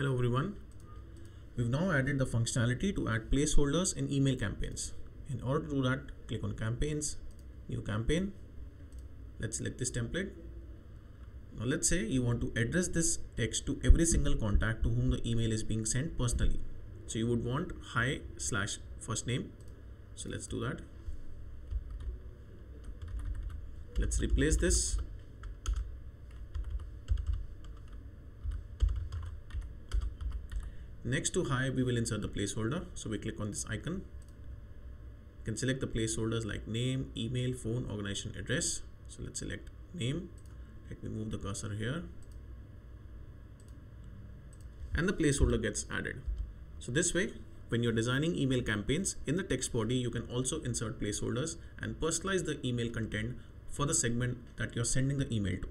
Hello everyone. We've now added the functionality to add placeholders in email campaigns. In order to do that, click on campaigns, new campaign. Let's select this template. Now let's say you want to address this text to every single contact to whom the email is being sent personally. So you would want hi slash first name. So let's do that. Let's replace this Next to hi, we will insert the placeholder. So we click on this icon. You can select the placeholders like name, email, phone, organization address. So let's select name. Let me move the cursor here. And the placeholder gets added. So this way, when you're designing email campaigns in the text body, you can also insert placeholders and personalize the email content for the segment that you're sending the email to.